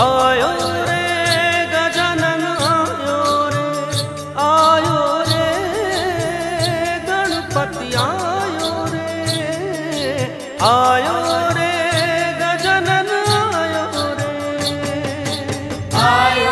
आयो रे, गजानन रे, आयो रे, गणपति आयो रे आयो रे, गजानन आयो रे। आयो